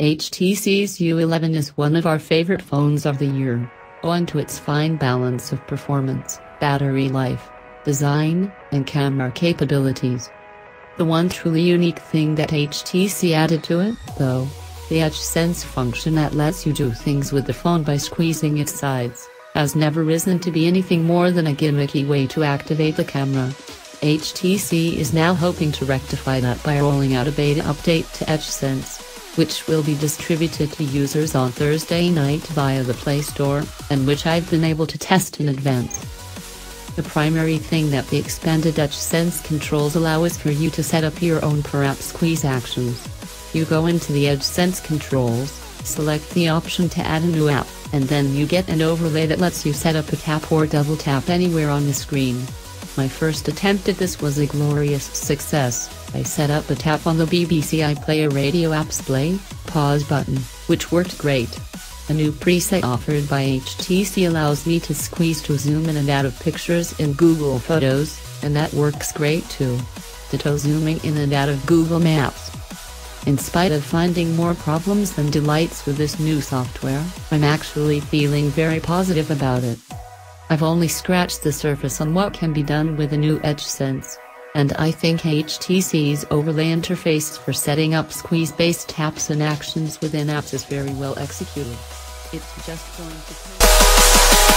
HTC's U11 is one of our favorite phones of the year, owing to its fine balance of performance, battery life, design, and camera capabilities. The one truly unique thing that HTC added to it, though, the Edge Sense function that lets you do things with the phone by squeezing its sides, has never risen to be anything more than a gimmicky way to activate the camera. HTC is now hoping to rectify that by rolling out a beta update to EdgeSense which will be distributed to users on Thursday night via the Play Store, and which I've been able to test in advance. The primary thing that the expanded EdgeSense controls allow is for you to set up your own per-app squeeze actions. You go into the EdgeSense controls, select the option to add a new app, and then you get an overlay that lets you set up a tap or double tap anywhere on the screen. My first attempt at this was a glorious success. I set up a tap on the BBC iPlayer radio app's play, pause button, which worked great. A new preset offered by HTC allows me to squeeze to zoom in and out of pictures in Google Photos, and that works great too. Ditto zooming in and out of Google Maps. In spite of finding more problems than delights with this new software, I'm actually feeling very positive about it. I've only scratched the surface on what can be done with a new EdgeSense. And I think HTC's overlay interface for setting up squeeze-based taps and actions within apps is very well executed. It's just going to...